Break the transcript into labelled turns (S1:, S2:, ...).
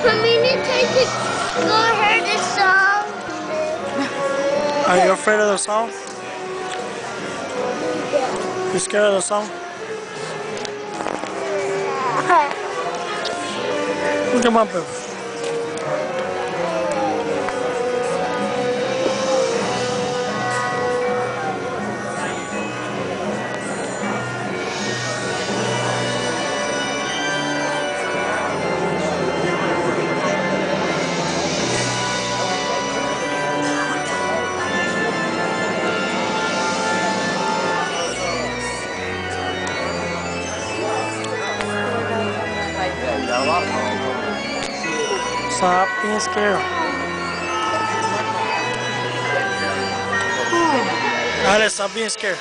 S1: To go hear the song.
S2: Are you afraid of the song? You scared of the song? Come on, babe. Stop being scared. Alice, stop being scared.